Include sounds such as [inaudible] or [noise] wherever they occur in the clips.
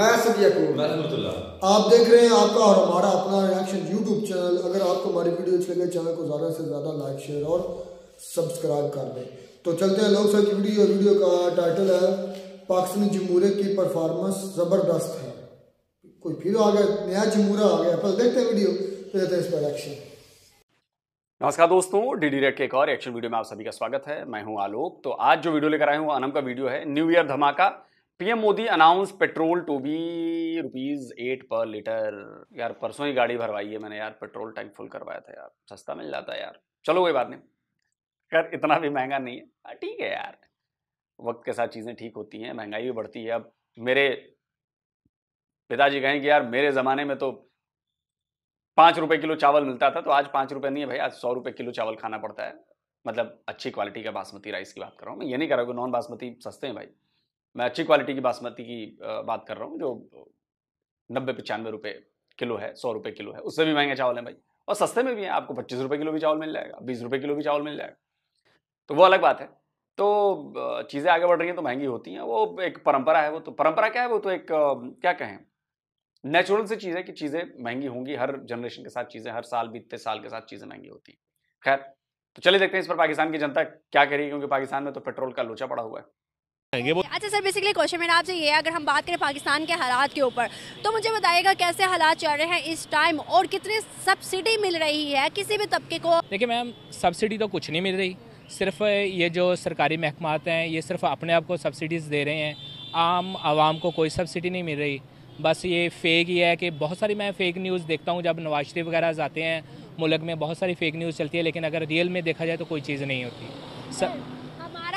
मैं यकूब आप देख रहे हैं आपका और हमारा अपना रिएक्शन यूट्यूब चैनल अगर आपको हमारी वीडियो अच्छी लगे चैनल को ज़्यादा से ज़्यादा लाइक शेयर और सब्सक्राइब कर दें। तो चलते हैं लोग की वीडियो वीडियो का टाइटल है पाकिस्तानी जमहूरियत की परफॉर्मेंस ज़बरदस्त है। कोई फिर आ गया नया जमहूरा आ गया। पहले देखते हैं वीडियो फिर देते हैं इस पर रिएक्शन नमस्कार दोस्तों डी डी रेड के एक और एक्शन वीडियो में आप सभी का स्वागत है। मैं हूँ आलोक। तो आज जो वीडियो लेकर आए हूँ अनम का वीडियो है। न्यू ईयर धमाका। PM Modi announce petrol to be rupees eight per litre. यार परसों ही गाड़ी भरवाई है मैंने यार पेट्रोल टैंक फुल करवाया था यार। सस्ता मिल जाता है यार। चलो कोई बात नहीं। यार इतना भी महँगा नहीं है। हाँ, ठीक है यार। वक्त के साथ चीज़ें ठीक होती हैं महँगाई भी बढ़ती है। अब मेरे पिताजी कहें कि यार मेरे ज़माने में तो पाँच रुपए किलो चावल मिलता था तो आज पाँच रुपए नहीं है भाई आज सौ रुपए किलो चावल खाना पड़ता है। मतलब अच्छी क्वालिटी का बासमती राइस की बात कर रहा हूँ मैं। ये नहीं कर रहा हूँ नॉन बासमती सस्ते हैं भाई। मैं अच्छी क्वालिटी की बासमती की बात कर रहा हूँ, जो नब्बे पचानवे रुपये किलो है, सौ रुपये किलो है, उससे भी महँगे चावल हैं भाई। और सस्ते में भी हैं, आपको पच्चीस रुपये किलो भी चावल मिल जाएगा, बीस रुपये किलो भी चावल मिल जाएगा। तो वो अलग बात है। तो चीज़ें आगे बढ़ रही हैं तो महँगी होती हैं, वो एक परंपरा है वो तो परंपरा क्या है वो तो एक क्या कहें, नेचुरल से चीज़ है कि चीज़ें महँगी होंगी, हर जनरेशन के साथ चीज़ें, हर साल बीतते साल के साथ चीज़ें महँगी होती हैं। खैर तो चलिए देखते हैं इस पर पाकिस्तान की जनता क्या है, क्योंकि पाकिस्तान में तो पेट्रोल का लोचा पड़ा हुआ है। अच्छा सर बेसिकली क्वेश्चन मेरा आपसे ये है अगर हम बात करें पाकिस्तान के हालात के ऊपर तो मुझे बताइएगा कैसे हालात चल रहे हैं इस टाइम और कितनी सब्सिडी मिल रही है किसी भी तबके को? देखिए मैम सब्सिडी तो कुछ नहीं मिल रही। सिर्फ़ ये जो सरकारी महकमात हैं ये सिर्फ़ अपने आप को सब्सिडीज़ दे रहे हैं। आम आवाम को कोई सब्सिडी नहीं मिल रही। बस ये फेक ही है कि बहुत सारी मैं फ़ेक न्यूज़ देखता हूँ जब नवाज़ शरीफ वगैरह जाते हैं मुल्क में बहुत सारी फ़ेक न्यूज़ चलती है लेकिन अगर रियल में देखा जाए तो कोई चीज़ नहीं होती। सर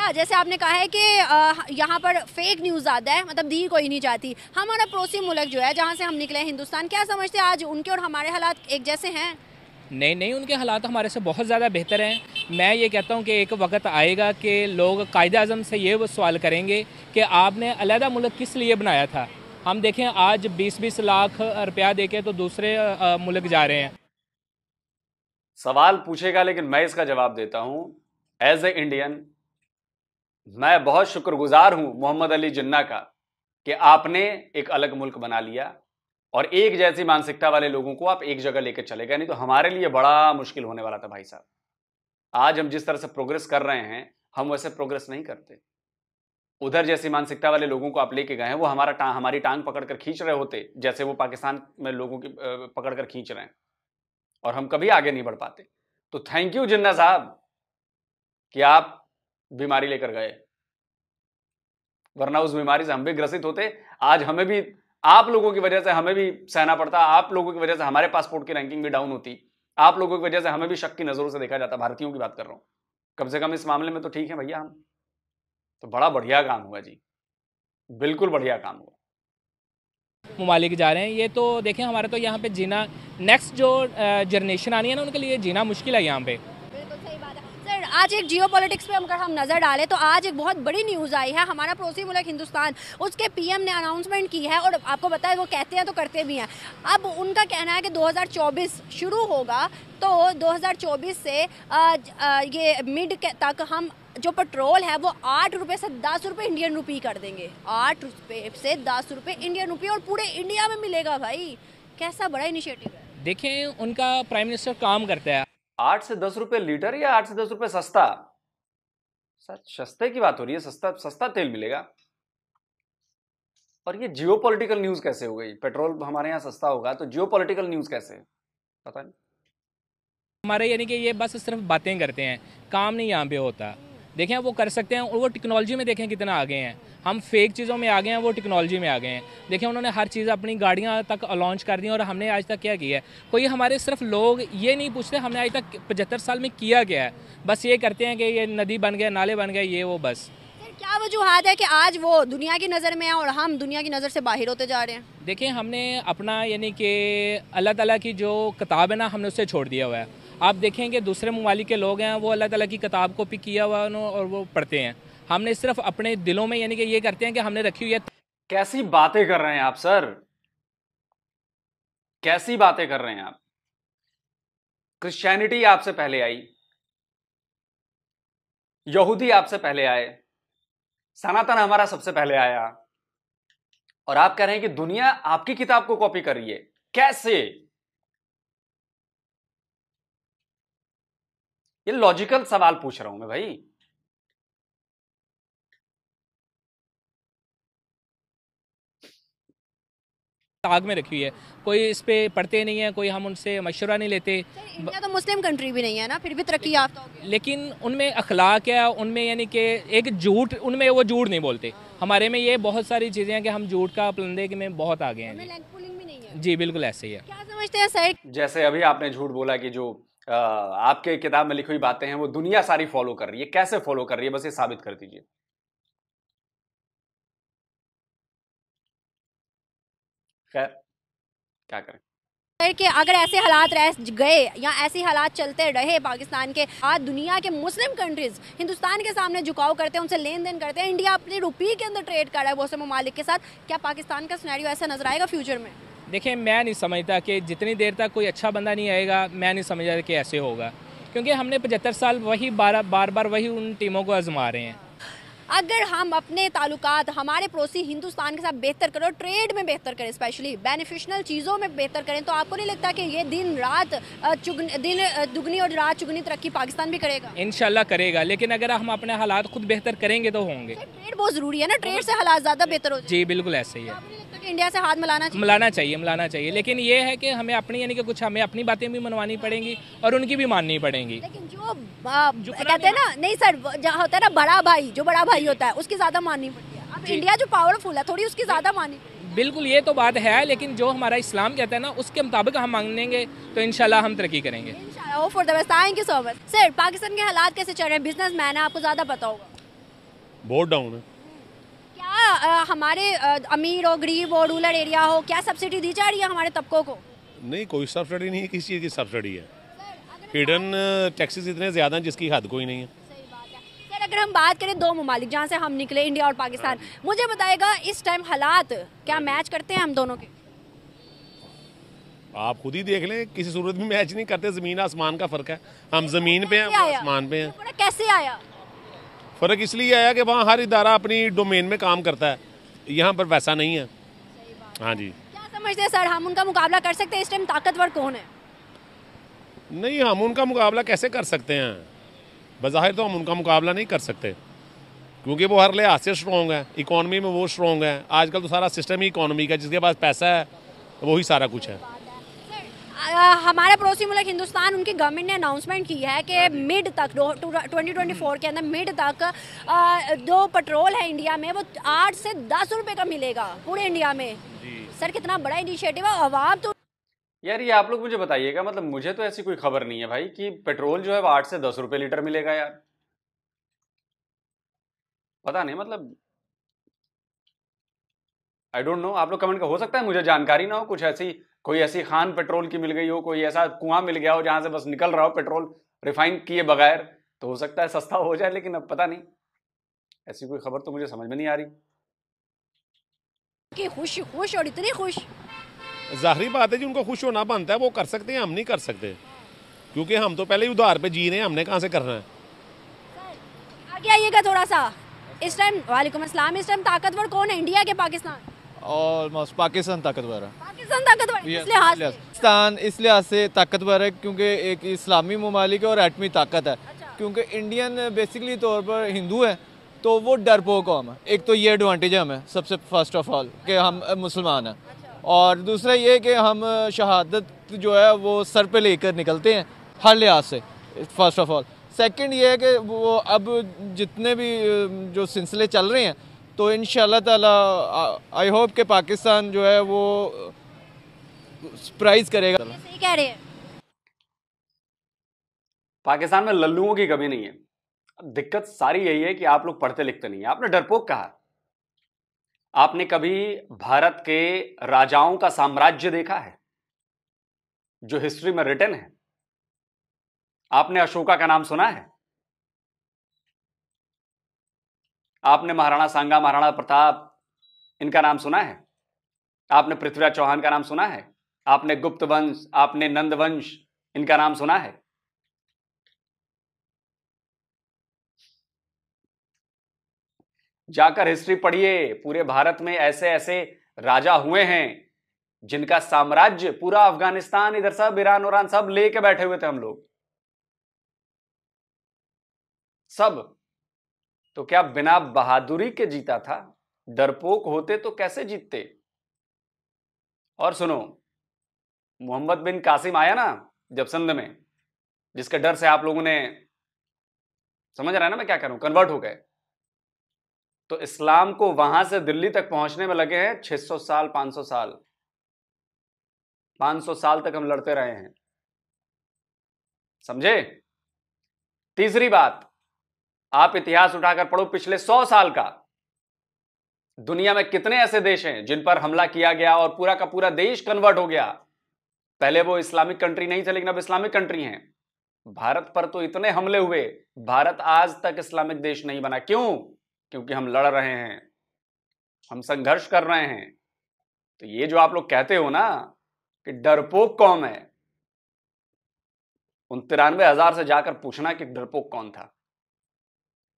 हमारा जैसे आपने कहा है कि यहाँ पर फेक न्यूज़ ज़्यादा है मतलब दी कोई नहीं जाती। हमारा पड़ोसी मुल्क जो है जहाँ से हम निकले हिंदुस्तान क्या समझते हैं आज उनके और हमारे हालात एक जैसे हैं? नहीं नहीं उनके हालात हमारे से बहुत ज़्यादा बेहतर हैं। मैं ये कहता हूँ कि एक वक्त आएगा कि लोग कायद अज़म से ये सवाल करेंगे कि आपने अलहदा मुल्क किस लिए बनाया था? हम देखें आज 20-20 लाख रुपया देके तो दूसरे मुल्क जा रहे हैं। सवाल पूछेगा लेकिन मैं इसका जवाब देता हूँ। एज ए इंडियन मैं बहुत शुक्रगुजार हूँ मोहम्मद अली जिन्ना का कि आपने एक अलग मुल्क बना लिया और एक जैसी मानसिकता वाले लोगों को आप एक जगह लेकर चले गए। नहीं तो हमारे लिए बड़ा मुश्किल होने वाला था भाई साहब। आज हम जिस तरह से प्रोग्रेस कर रहे हैं, हम वैसे प्रोग्रेस नहीं करते। उधर जैसी मानसिकता वाले लोगों को आप लेके गए हैं, वो हमारा टांग हमारी टांग पकड़कर खींच रहे होते, जैसे वो पाकिस्तान में लोगों की पकड़कर खींच रहे हैं। और हम कभी आगे नहीं बढ़ पाते। तो थैंक यू जिन्ना साहब कि आप बीमारी लेकर गए। वरना उस बीमारी से हम भी ग्रसित होते। आज हमें भी, आप लोगों की वजह से हमें भी सहना पड़ता। आप लोगों की वजह से हमारे पासपोर्ट की रैंकिंग भी डाउन होती। आप लोगों की वजह से हमें भी शक की नज़रों से देखा जाता। भारतीयों की बात कर रहा हूँ। कम से कम इस मामले में तो ठीक है भैया। हम तो बड़ा बढ़िया काम हुआ जी। बिल्कुल बढ़िया काम हुआ। ममालिक जा रहे हैं। ये तो देखें, हमारा तो यहाँ पे जीना नेक्स्ट जो जनरेशन आनी है ना उनके लिए, जीना मुश्किल है यहाँ पे। आज एक जियो पॉलिटिक्स पे अगर हम नज़र डालें तो आज एक बहुत बड़ी न्यूज़ आई है। हमारा पड़ोसी मुल्क हिंदुस्तान उसके पीएम ने अनाउंसमेंट की है और आपको पता है वो कहते हैं तो करते भी हैं। अब उनका कहना है कि 2024 शुरू होगा तो 2024 से आ, ये मिड तक हम जो पेट्रोल है वो आठ रुपये से दस रुपये इंडियन रुपी कर देंगे। आठ रुपये से दस रुपये इंडियन रुपी और पूरे इंडिया में मिलेगा भाई। कैसा बड़ा इनिशिएटिव है। देखें उनका प्राइम मिनिस्टर काम करता है। आठ से दस रुपए लीटर या आठ से दस रुपए सस्ता? सर, सस्ते की बात हो रही है, सस्ता सस्ता तेल मिलेगा। और ये जियो पोलिटिकल न्यूज़ कैसे हो गई? पेट्रोल हमारे यहाँ सस्ता होगा तो जियो पोलिटिकल न्यूज़ कैसे? पता नहीं। हमारे यानी कि ये बस सिर्फ़ बातें करते हैं, काम नहीं यहाँ पे होता। देखें वो कर सकते हैं और वो टेक्नोलॉजी में देखें कितना आगे हैं। हम फेक चीज़ों में आ गए हैं वो टेक्नोलॉजी में आ गए हैं। देखें उन्होंने हर चीज़ अपनी गाड़ियाँ तक लॉन्च कर दी और हमने आज तक क्या किया है? कोई हमारे सिर्फ़ लोग ये नहीं पूछते हमने आज तक पचहत्तर साल में किया गया है? बस ये करते हैं कि ये नदी बन गया नाले बन गए ये वो बस। क्या वजूहत है कि आज वो दुनिया की नज़र में है और हम दुनिया की नज़र से बाहर होते जा रहे हैं? देखिए हमने अपना यानी कि अल्लाह ताला की जो किताब है ना हमने उससे छोड़ दिया हुआ है। आप देखेंगे दूसरे ममालिक के लोग हैं, वो अल्लाह ताला की किताब को पिक किया हुआ और वो पढ़ते हैं। हमने सिर्फ़ अपने दिलों में यानी कि ये करते हैं कि हमने रखी हुई है। कैसी बातें कर रहे हैं आप, सर? कैसी बातें कर रहे हैं आप? क्रिश्चियनिटी आपसे पहले आई। यहूदी आपसे पहले आए। सनातन हमारा सबसे पहले आया। और आप कह रहे हैं कि दुनिया आपकी किताब को कॉपी कर रही है। कैसे? ये लॉजिकल सवाल पूछ रहा हूँ मैं भाई। आग में रखी हुई है। कोई इस पे पढ़ते नहीं है कोई हम उनसे मशवरा नहीं लेते। इंडिया तो मुस्लिम कंट्री भी नहीं है ना फिर भी तरक्की याफ्ता हो लेकिन उनमें अखलाक है उनमें यानी कि एक झूठ उनमें वो झूठ नहीं बोलते। हमारे में ये बहुत सारी चीज़ें हैं कि हम झूठ का पलंदे के में बहुत आगे हैं। हमें लैंड पुलिंग भी नहीं है। जी बिल्कुल ऐसे ही है। क्या समझते हैं सर? जैसे अभी आपने झूठ बोला कि जो आपके किताब में लिखी हुई बातें हैं, वो दुनिया सारी फॉलो कर रही है। कैसे फॉलो कर रही है? बस ये साबित कर दीजिए। खैर, क्या करें? कि अगर ऐसे हालात रह गए या ऐसे हालात चलते रहे पाकिस्तान के, आज दुनिया के मुस्लिम कंट्रीज़ हिंदुस्तान के सामने झुकाव करते हैं, उनसे लेन देन करते हैं, इंडिया अपनी रुपी के अंदर ट्रेड कर रहा है बहुत से ममालिक के साथ। क्या पाकिस्तान का सिनेरियो ऐसा नज़र आएगा फ्यूचर में? देखिए मैं नहीं समझता कि जितनी देर तक कोई अच्छा बंदा नहीं आएगा मैं नहीं समझता कि ऐसे होगा। क्योंकि हमने पचहत्तर साल वही बार बार बार वही उन टीमों को आजमा रहे हैं। अगर हम अपने ताल्लुकात हमारे पड़ोसी हिंदुस्तान के साथ बेहतर करें और ट्रेड में बेहतर करें स्पेशली बेनिफिशनल चीज़ों में बेहतर करें तो आपको नहीं लगता कि ये दिन रात चुगन दिन दुगनी और रात चुगनी तरक्की पाकिस्तान भी करेगा? इन करेगा लेकिन अगर हम अपने हालात खुद बेहतर करेंगे तो होंगे। ट्रेड बहुत ज़रूरी है ना? ट्रेड से हालात ज़्यादा बेहतर हो जी बिल्कुल ऐसे ही है। इंडिया से हाथ मिलाना चाहिए। मिलाना चाहिए मिलाना चाहिए। लेकिन ये है कि हमें अपनी यानी कि कुछ हमें अपनी बातें भी मनवानी पड़ेंगी और उनकी भी माननी पड़ेंगी। लेकिन जो आ, कहते हैं ना नहीं सर जहाँ होता है ना बड़ा भाई जो बड़ा भाई होता है उसकी ज़्यादा माननी पड़ती है। अब इंडिया जो पावरफुल है थोड़ी उसकी ज़्यादा माननी बिल्कुल ये तो बात है लेकिन जो हमारा इस्लाम कहता है ना उसके मुताबिक हम मांगेंगे तो इंशाल्लाह हम तरक्की करेंगे। For the best thank you so much sir Pakistan के हालात कैसे चल रहे हैं? बिज़नेस मैन है आपको ज़्यादा पता होगा। बहुत डाउन है। क्या हमारे अमीर हो गरीब हो रूरल एरिया हो क्या सब्सिडी दी जा रही है हमारे तबकों को? नहीं कोई सब्सिडी नहीं है किसी चीज़ की सब्सिडी है। हिडन टैक्सेस इतने ज़्यादा हैं जिसकी हद कोई नहीं है। सही बात है। सर अगर हम बात करें दो ममालिक जहाँ से हम निकले इंडिया और पाकिस्तान मुझे बताएगा इस टाइम हालात क्या मैच करते हैं हम दोनों के? आप खुद ही देख लें किसी सूरत में मैच नहीं करते ज़मीन आसमान का फ़र्क है। हम ज़मीन पे हैं? आसमान पे हैं। कैसे आया? फ़र्क इसलिए आया कि वहाँ हर इदारा अपनी डोमेन में काम करता है। यहाँ पर वैसा नहीं है। हाँ जी। क्या समझते हैं सर हम उनका मुकाबला कर सकते हैं? इस टाइम ताकतवर कौन है? नहीं हम उनका मुकाबला कैसे कर सकते हैं? बज़ाहिर तो हम उनका मुकाबला नहीं कर सकते। क्योंकि वो हर लिहाज से स्ट्रॉन्ग है। इकॉनमी में वो स्ट्रॉन्ग है। आजकल तो सारा सिस्टम ही इकॉनमी का जिसके पास पैसा है वही सारा कुछ है। हमारा पड़ोसी मुल्क हिंदुस्तान उनकी गवर्नमेंट ने अनाउंसमेंट की है कि मिड तक ट्वेंटी ट्वेंटी फोर के अंदर मिड तक जो पेट्रोल है इंडिया में वो आठ से दस रुपए का मिलेगा पूरे इंडिया में। सर कितना बड़ा इनिशिएटिव है अवाम तो यार ये आप लोग मुझे बताइएगा मतलब मुझे तो ऐसी कोई खबर नहीं है भाई कि पेट्रोल जो है वो आठ से दस रुपए लीटर मिलेगा यार। पता नहीं मतलब आई डोंट नो आप लोग कमेंट का हो सकता है मुझे जानकारी ना हो कुछ ऐसी कोई ऐसी खान पेट्रोल की मिल गई हो कोई ऐसा कुआँ मिल गया हो जहाँ से बस निकल रहा हो पेट्रोल रिफाइन किए बगैर तो हो सकता है सस्ता हो जाए लेकिन अब पता नहीं। ऐसी कोई खबर तो मुझे समझ में नहीं आ रही। कि खुश खुश और इतनी खुश। जाहरी बात है जी उनको खुश होना बनता है वो कर सकते हैं हम नहीं कर सकते। क्योंकि हम तो पहले ही उधार पे जी रहे हैं हमने कहाँ से करना है? आगे आइएगा थोड़ा सा। इस टाइम वालेकुम अस्सलाम इस टाइम ताकतवर कौन है? इंडिया के पाकिस्तान। ऑलमोस्ट पाकिस्तान ताकतवर है। पाकिस्तान ताकतवर? है, इस लिहाज से? पाकिस्तान ताकतवर है क्योंकि एक इस्लामी ममालिक है और एटमी ताकत है। क्योंकि इंडियन बेसिकली तौर पर हिंदू है तो वो डरपोक कौम है। एक तो ये एडवांटेज है हमें सबसे फ़र्स्ट ऑफ़ ऑल कि हम मुसलमान हैं। और दूसरा ये कि हम शहादत जो है वो सर पे लेकर निकलते हैं हर लिहाज से फ़र्स्ट ऑफ़ ऑल सेकंड ये है कि वो अब जितने भी जो सिलसिले चल रहे हैं तो इन ताला आई होप कि पाकिस्तान जो है वो सरप्राइज़ करेगा। सही कह रहे हैं। पाकिस्तान में लल्लुओं की कमी नहीं है। अब दिक्कत सारी यही है कि आप लोग पढ़ते लिखते नहीं है। आपने डरपोक कहा। आपने कभी भारत के राजाओं का साम्राज्य देखा है? जो हिस्ट्री में रिटर्न है। आपने अशोका का नाम सुना है? आपने महाराणा सांगा, महाराणा प्रताप, इनका नाम सुना है? आपने पृथ्वीराज चौहान का नाम सुना है? आपने गुप्त वंश, आपने नंद वंश, इनका नाम सुना है? जाकर हिस्ट्री पढ़िए, पूरे भारत में ऐसे ऐसे राजा हुए हैं, जिनका साम्राज्य पूरा अफ़गानिस्तान, इधर सब ईरान उरान सब लेके बैठे हुए थे हम लोग। सब तो क्या बिना बहादुरी के जीता था? डरपोक होते तो कैसे जीतते? और सुनो, मोहम्मद बिन कासिम आया ना जब सिंध में, जिसके डर से आप लोगों ने, समझ रहा है ना मैं क्या करूँ कन्वर्ट हो गए। तो इस्लाम को वहाँ से दिल्ली तक पहुँचने में लगे हैं 600 साल 500 साल। 500 साल तक हम लड़ते रहे हैं। समझे? तीसरी बात आप इतिहास उठाकर पढ़ो पिछले सौ साल का। दुनिया में कितने ऐसे देश हैं जिन पर हमला किया गया और पूरा का पूरा देश कन्वर्ट हो गया? पहले वो इस्लामिक कंट्री नहीं थे, लेकिन अब इस्लामिक कंट्री हैं। भारत पर तो इतने हमले हुए। भारत आज तक इस्लामिक देश नहीं बना। क्यों? क्योंकि हम लड़ रहे हैं। हम संघर्ष कर रहे हैं। तो ये जो आप लोग कहते हो ना कि डरपोक कौन है? उन तिरानवे हज़ार से जाकर पूछना कि डरपोक कौन था।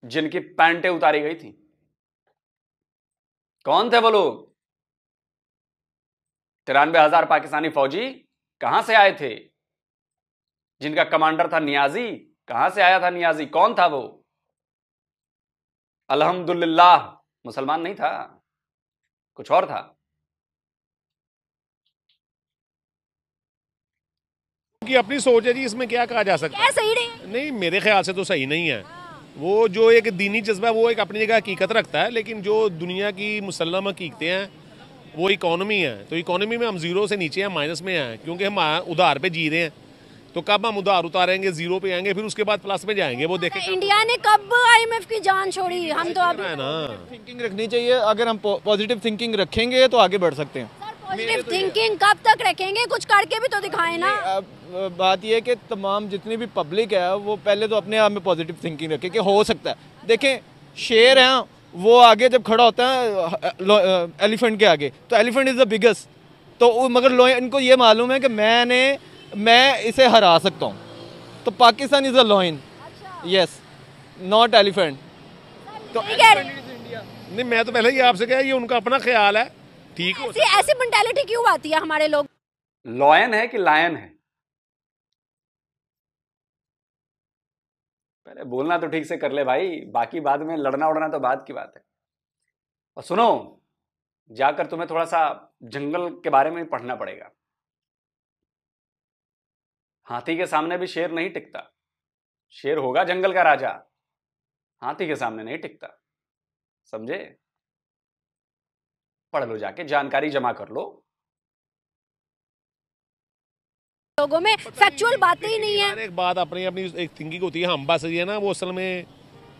जिनकी पैंटें उतारी गई थी। कौन थे वो लोग? तिरानवे हज़ार पाकिस्तानी फौजी कहाँ से आए थे? जिनका कमांडर था नियाजी कहाँ से आया था नियाजी? कौन था वो? अल्हम्दुलिल्लाह मुसलमान नहीं था। कुछ और था। की अपनी सोच है जी इसमें क्या कहा जा सकता क्या सही नहीं नहीं मेरे ख्याल से तो सही नहीं है। वो जो एक दीनी जज्बा है वो एक अपनी जगह हकीकत रखता है लेकिन जो दुनिया की मुसलम हकीकतें हैं वो इकोनॉमी है। तो इकोनॉमी में हम ज़ीरो से नीचे हैं माइनस में हैं क्योंकि हम उधार पे जी रहे हैं। तो कब हम उधार उतारेंगे ज़ीरो पे आएँगे फिर उसके बाद प्लस में जाएँगे वो देखें इंडिया ने कब आईएमएफ की जान छोड़ी? हम तो अभी ना। थिंकिंग रखनी चाहिए। अगर हम पॉजिटिव थिंकिंग रखेंगे तो आगे बढ़ सकते हैं। पॉजिटिव थिंकिंग कब तक रखेंगे? कुछ करके भी तो दिखाए ना। अब बात यह है कि तमाम जितनी भी पब्लिक है वो पहले तो अपने आप में पॉजिटिव थिंकिंग रखे कि हो सकता है। देखें शेर हैं वो आगे जब खड़ा होता है एलिफेंट के आगे तो एलिफेंट इज़ द बिगेस्ट तो मगर लो इनको ये मालूम है कि मैंने मैं इसे हरा सकता हूँ। तो Pakistan is a lion yes not elephant तो नहीं मैं तो पहले ही आपसे कहा ये उनका अपना ख्याल है। ठीक ऐसी ऐसी मेंटालिटी क्यों आती है हमारे लोग? लॉयन है कि लायन है? पहले बोलना तो ठीक से कर ले भाई बाकी बाद में लड़ना उड़ना तो बाद की बात है। और सुनो जाकर तुम्हें थोड़ा सा जंगल के बारे में पढ़ना पड़ेगा। हाथी के सामने भी शेर नहीं टिकता। शेर होगा जंगल का राजा। हाथी के सामने नहीं टिकता। समझे? पढ़ लो जाके जानकारी जमा कर लो। लोगों में फैक्चुअल बातें ही नहीं है। एक बात अपनी अपनी एक थिंकिंग होती है हम बस ये ना वो असल में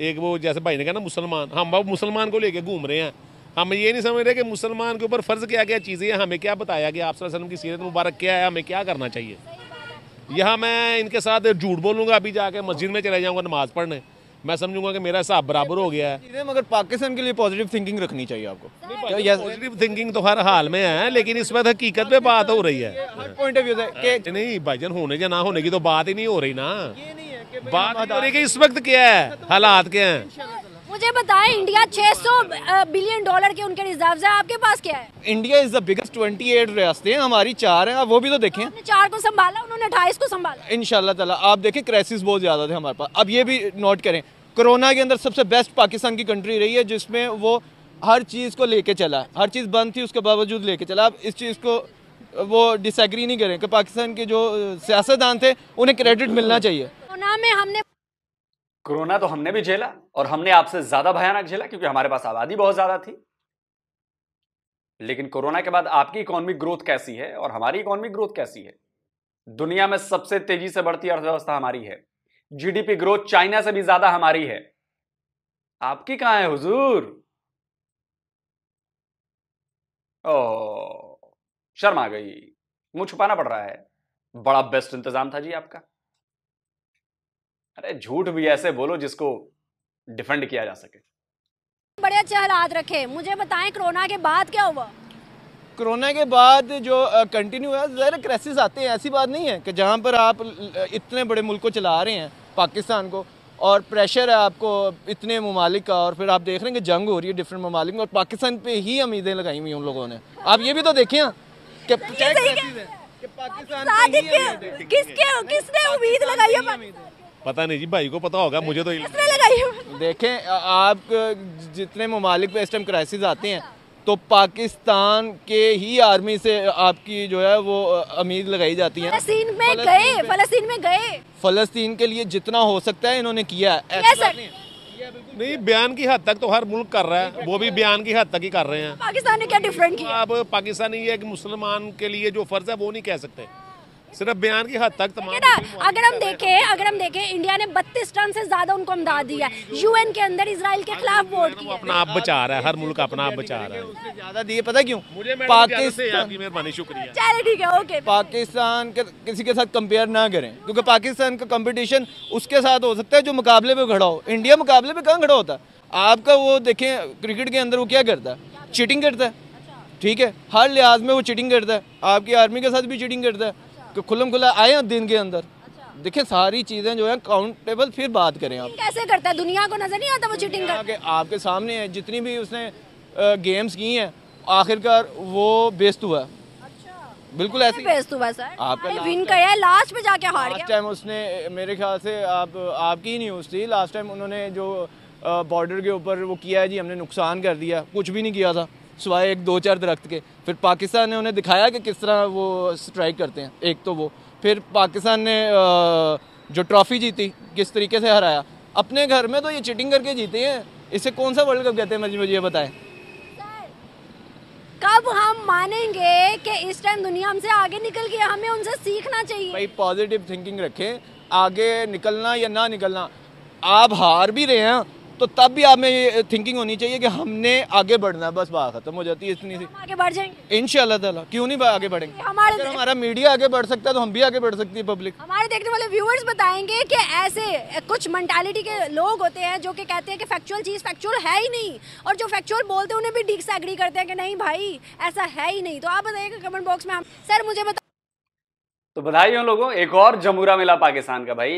एक वो जैसे भाई ने कहा ना मुसलमान हम अब मुसलमान को लेके घूम रहे हैं। हम ये नहीं समझ रहे कि मुसलमान के ऊपर फ़र्ज़ क्या क्या चीज़ें हैं हमें क्या बताया कि आप वसल्लम की सीरत मुबारक क्या है हमें क्या करना चाहिए? यहाँ मैं इनके साथ झूठ बोलूँगा अभी जाके मस्जिद में चले जाऊँगा नमाज़ पढ़ने। मैं समझूँगा कि मेरा हिसाब बराबर हो गया है। मगर पाकिस्तान के लिए पॉजिटिव थिंकिंग रखनी चाहिए आपको। पॉजिटिव थिंकिंग तो हर हाल में है लेकिन इस वक्त हकीकत पे बात हो रही है। पॉइंट ऑफ़ व्यू से नहीं भाईजान होने या ना होने की तो बात ही नहीं हो रही ना। बात हो रही कि इस वक्त क्या है हालात क्या है? मुझे बताएँ इंडिया 600 बिलियन डॉलर के उनके रिज़र्व है आपके पास क्या है? इंडिया इज़ द बिगेस्ट 28 रियासतें हैं हमारी चार हैं आप वो भी तो देखें। तो चार को संभाला उन्होंने अट्ठाईस को संभाला। इनशाला ताला आप देखें क्राइसिस बहुत ज़्यादा थे हमारे पास। अब ये भी नोट करें कोरोना के अंदर सबसे बेस्ट पाकिस्तान की कंट्री रही है जिसमें वो हर चीज़ को लेके चला हर चीज़ बंद थी उसके बावजूद लेके चला। अब इस चीज़ को वो डिसएग्री नहीं करें कि पाकिस्तान के जो सियासतदान थे उन्हें क्रेडिट मिलना चाहिए। कोरोना में हमने कोरोना तो हमने भी झेला और हमने आपसे ज़्यादा भयानक झेला क्योंकि हमारे पास आबादी बहुत ज़्यादा थी। लेकिन कोरोना के बाद आपकी इकोनॉमिक ग्रोथ कैसी है और हमारी इकोनॉमिक ग्रोथ कैसी है? दुनिया में सबसे तेज़ी से बढ़ती अर्थव्यवस्था हमारी है। जीडीपी ग्रोथ चाइना से भी ज़्यादा हमारी है। आपकी कहाँ है, हुजूर? ओ शर्म आ गई। मुँह छुपाना पड़ रहा है। बड़ा बेस्ट इंतज़ाम था जी आपका। अरे, झूठ भी ऐसे बोलो जिसको डिफेंड किया जा सके। बड़े अच्छे हालात रखे। मुझे बताएँ, कोरोना के बाद क्या हुआ? कोरोना के बाद जो कंटिन्यू है ज़रा क्राइसिस आते हैं ऐसी बात नहीं है कि जहाँ पर आप इतने बड़े मुल्क को चला रहे हैं पाकिस्तान को और प्रेशर है आपको इतने ममालिक का और फिर आप देख रहे हैं कि जंग हो रही है डिफरेंट ममालिक में और पाकिस्तान पे ही उम्मीदें लगाई हुई उन लोगों ने। आप ये भी तो देखें कि क्या है, पाकिस्तान। किसके किसने उम्मीद लगाई है? पता नहीं जी भाई को पता होगा मुझे तो देखें आप जितने ममालिक पे इस टाइम क्राइसिस आते हैं तो पाकिस्तान के ही आर्मी से आपकी जो है वो उम्मीद लगाई जाती है। फलस्तीन में गए फलस्तीन में गए। फलस्तीन के लिए जितना हो सकता है इन्होंने किया है. नहीं बयान की हद तक तो हर मुल्क कर रहा है। वो भी बयान की हद तक ही कर रहे हैं। पाकिस्तान ने क्या डिफरेंट किया? अब पाकिस्तानी एक मुसलमान के लिए जो फ़र्ज़ है वो नहीं कह सकते। सिर्फ़ बयान की हद तक तमाम अगर हम देखें अगर हम देखें इंडिया ने 32 टन से ज़्यादा उनको इमदाद दिया यूएन के अंदर इसराइल के खिलाफ वोट किया। अपना आप बचा रहा है हर मुल्क अपना आप बचा रहा है। ज़्यादा दिए पता क्यों? पाकिस्तान आपकी मेहरबानी शुक्रिया। चलो ठीक है ओके पाकिस्तान के किसी के साथ कंपेयर ना करें क्योंकि पाकिस्तान का कंपटीशन उसके साथ हो सकता है जो मुकाबले पे खड़ा हो। इंडिया मुकाबले पे कहाँ खड़ा होता? है आपका वो देखें क्रिकेट के अंदर वो क्या करता है? चीटिंग करता है। ठीक है हर लिहाज में वो चीटिंग करता है। आपकी आर्मी के साथ भी चीटिंग करता है। कि खुलम खुला आए हैं दिन के अंदर। अच्छा। देखिए सारी चीज़ें जो है काउंटेबल फिर बात करें आप। कैसे करता है? दुनिया को नज़र नहीं आता वो चीटिंग करता आपके सामने है जितनी भी उसने गेम्स की हैं आखिरकार वो बेस्ट हुआ। है बिल्कुल ऐसे बेस्ट हुआ सर? आपका विन है लास्ट में जाके हार गया। टाइम उसने मेरे ख्याल से आप आपकी ही न्यूज़ थी। लास्ट टाइम उन्होंने जो बॉर्डर के ऊपर वो किया है जी हमने नुकसान कर दिया। कुछ भी नहीं किया था। सिवाय एक दो चार दरख्त के। फिर पाकिस्तान ने उन्हें दिखाया कि किस तरह वो स्ट्राइक करते हैं। एक तो वो। फिर पाकिस्तान ने जो ट्रॉफी जीती किस तरीके से हराया। अपने घर में तो ये चिटिंग करके जीते हैं। इसे कौन सा वर्ल्ड कप कहते हैं? मुझे मुझे ये बताएँ। कब हम मानेंगे कि इस टाइम दुनिया हमसे आगे निकल गई हमें उनसे सीखना चाहिए। भाई पॉजिटिव थिंकिंग रखें। आगे निकलना या ना निकलना आप हार भी रहे हैं। तो तब भी आप में ये थिंकिंग होनी चाहिए कि हमने आगे बढ़ना है बस बात खत्म हो जाती है इतनी सी। आगे बढ़ जाएँगे। इन ताला क्यों नहीं आगे बढ़ेंगे? हमारे अगर हमारा मीडिया आगे बढ़ सकता है तो हम भी आगे बढ़ सकती है पब्लिक हमारे देखने वाले व्यूअर्स बताएँगे कि ऐसे कुछ मेंटालिटी के लोग होते हैं जो कि कहते हैं कि फैक्चुअल चीज़ फैक्चुअल है ही नहीं। और जो फैक्चुअल बोलते हैं उन्हें भी डिसएग्री करते हैं कि नहीं भाई ऐसा है ही नहीं। तो आप बताइएगा कमेंट बॉक्स में हम सर मुझे बता तो बधाई हो लोगों एक और जमूरा मिला पाकिस्तान का भाई।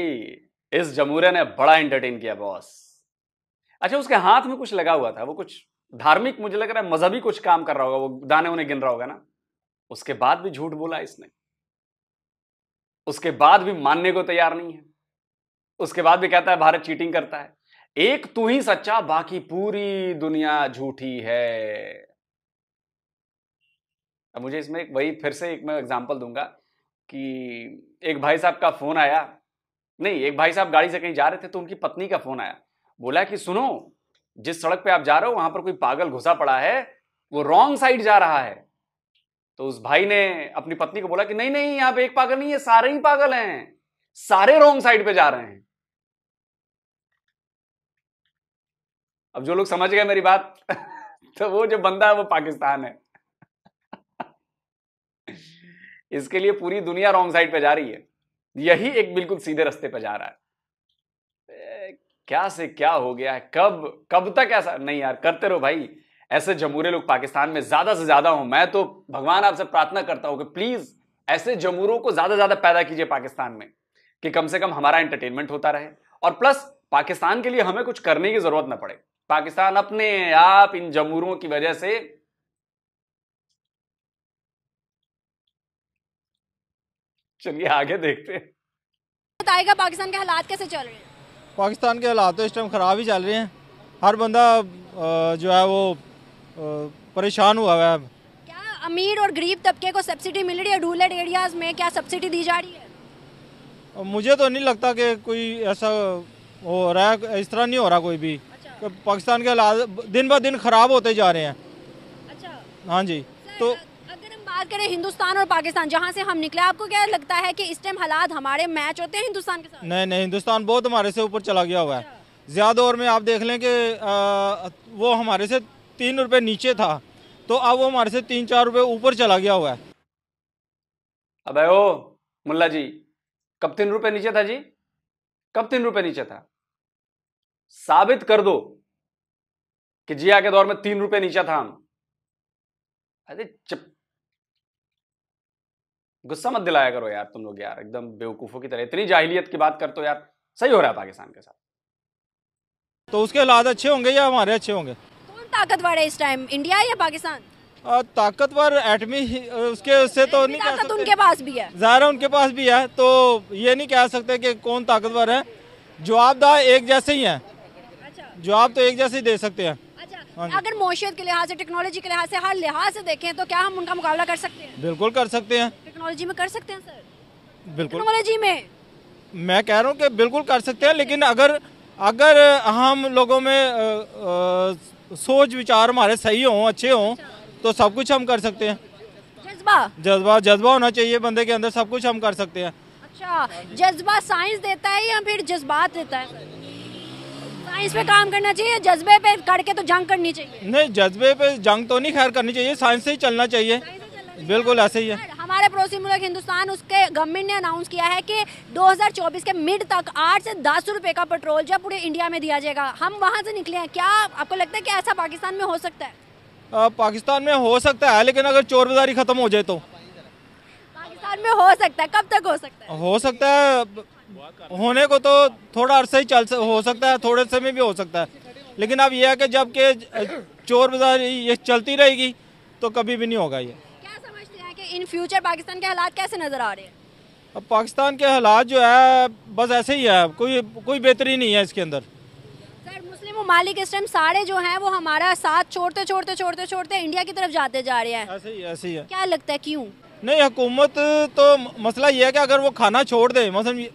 इस जमूरे ने बड़ा एंटरटेन किया बॉस अच्छा उसके हाथ में कुछ लगा हुआ था, वो कुछ धार्मिक, मुझे लग रहा है, मजहबी कुछ काम कर रहा होगा, वो दाने उन्हें गिन रहा होगा ना? उसके बाद भी झूठ बोला इसने। उसके बाद भी मानने को तैयार नहीं है। उसके बाद भी कहता है, भारत चीटिंग करता है। एक तू ही सच्चा, बाकी पूरी दुनिया झूठी है। अब मुझे इसमें एक, वही फिर से एक मैं एग्जांपल दूँगा कि एक भाई साहब का फ़ोन आया। नहीं, एक भाई साहब गाड़ी से कहीं जा रहे थे तो उनकी पत्नी का फ़ोन आया। बोला कि सुनो, जिस सड़क पे आप जा रहे हो, वहाँ पर कोई पागल घुसा पड़ा है, वो रॉन्ग साइड जा रहा है। तो उस भाई ने अपनी पत्नी को बोला कि नहीं नहीं यहाँ पे एक पागल नहीं है सारे ही पागल हैं, सारे रॉन्ग साइड पे जा रहे हैं। अब जो लोग समझ गए मेरी बात [laughs] तो वो जो बंदा है, वो पाकिस्तान है। [laughs] इसके लिए पूरी दुनिया रॉन्ग साइड पे जा रही है। यही एक बिल्कुल सीधे रास्ते पे जा रहा है। क्या से क्या हो गया है? कब कब तक ऐसा? नहीं यार, करते रहो भाई। ऐसे जमूरे लोग पाकिस्तान में ज़्यादा से ज़्यादा हो। मैं तो भगवान आपसे प्रार्थना करता हूँ कि प्लीज़ ऐसे जमूरों को ज़्यादा ज़्यादा पैदा कीजिए पाकिस्तान में, कि कम से कम हमारा एंटरटेनमेंट होता रहे। और प्लस पाकिस्तान के लिए हमें कुछ करने की ज़रूरत ना पड़े। पाकिस्तान अपने आप इन जमूरों की वजह से चलिए आगे देखते हैं। बताएगा पाकिस्तान के हालात कैसे चल रहे हैं? पाकिस्तान के हालात तो इस टाइम ख़राब ही चल रहे हैं। हर बंदा जो है वो परेशान हुआ हुआ है। क्या अमीर और गरीब तबके को सब्सिडी मिल रही है? रूरल एरियाज़ में क्या सब्सिडी दी जा रही है? मुझे तो नहीं लगता कि कोई ऐसा हो रहा है इस तरह नहीं हो रहा कोई भी। कि पाकिस्तान के हालात दिन ब दिन ख़राब होते जा रहे हैं। अच्छा। हाँ जी। तो बात करें हिंदुस्तान और पाकिस्तान जहाँ से हम निकले आपको क्या लगता है कि इस टाइम हालात हमारे मैच होते हैं हिंदुस्तान के साथ? नहीं नहीं हिंदुस्तान बहुत हमारे से ऊपर चला गया हुआ है। ज़्यादा दौर में आप देख लें कि वो हमारे से तीन रुपये नीचे था तो अब वो हमारे से तीन चार रुपये ऊपर चला गया हुआ है। अबे ओ मुल्ला जी कब तीन रुपए नीचे था जी? कब तीन रुपए नीचे था? साबित कर दो कि जिया के दौर में तीन रुपए नीचे था हम। अरे चुप गुस्सा मत दिलाया करो यार तुम लोग यार एकदम बेवकूफों की तरह। इतनी जाहिलियत की बात करते हो यार सही हो रहा है पाकिस्तान के साथ। तो उसके हालात अच्छे होंगे या हमारे अच्छे होंगे? कौन ताकतवर है इस टाइम इंडिया या पाकिस्तान? ताकतवर एटमी उसके उससे तो नहीं कह सकते। उनके पास भी है। ज़ाहिर है उनके पास भी है तो ये नहीं कह सकते कि कौन ताकतवर है। जवाबदार एक जैसे ही हैं। अच्छा। जवाब तो एक जैसे ही दे सकते हैं। अच्छा अगर मोशियत के लिहाज से टेक्नोलॉजी के लिहाज से हर लिहाज से देखें तो क्या हम उनका मुकाबला कर सकते हैं? बिल्कुल कर सकते हैं। टेक्नोलॉजी में कर सकते हैं सर बिल्कुल। टेक्नोलॉजी में? मैं कह रहा हूँ कि बिल्कुल कर सकते हैं लेकिन अगर अगर हम लोगों में अ, सोच विचार हमारे सही हों अच्छे हों तो सब कुछ हम कर सकते हैं। जज्बा? जज्बा जज्बा होना चाहिए बंदे के अंदर सब कुछ हम कर सकते हैं। अच्छा जज्बा साइंस देता है या फिर जज्बात देता है? साइंस पे काम करना चाहिए जज्बे पे करके तो जंग करनी चाहिए? नहीं जज्बे पे जंग तो नहीं खैर करनी चाहिए साइंस से ही चलना चाहिए। बिल्कुल ऐसे ही है। हमारे पड़ोसी मुल्क हिंदुस्तान उसके गवर्नमेंट ने अनाउंस किया है कि 2024 के मिड तक आठ से दस रुपए का पेट्रोल जो पूरे इंडिया में दिया जाएगा। हम वहाँ से निकले हैं। क्या आपको लगता है कि ऐसा पाकिस्तान में हो सकता है? अ, पाकिस्तान में हो सकता है लेकिन अगर चोर बाजारी खत्म हो जाए तो? पाकिस्तान में हो सकता है। कब तक हो सकता है? हो सकता है होने को तो थोड़ा अरसा ही चल हो सकता है थोड़े समय भी हो सकता है। लेकिन अब यह है कि जब के चोर बाजारी ये चलती रहेगी तो कभी भी नहीं होगा ये। इन फ्यूचर पाकिस्तान के हालात कैसे नज़र आ रहे हैं? अब पाकिस्तान के हालात जो है बस ऐसे ही है। कोई कोई बेहतरी नहीं है इसके अंदर। सर मुस्लिम ममालिक इस टाइम सारे जो हैं वो हमारा साथ छोड़ते छोड़ते छोड़ते छोड़ते इंडिया की तरफ़ जाते जा रहे हैं। ऐसे ही ऐसे ही है। क्या लगता है क्यों? नहीं हुकूमत तो मसला ये है कि अगर वो खाना छोड़ दे मसलन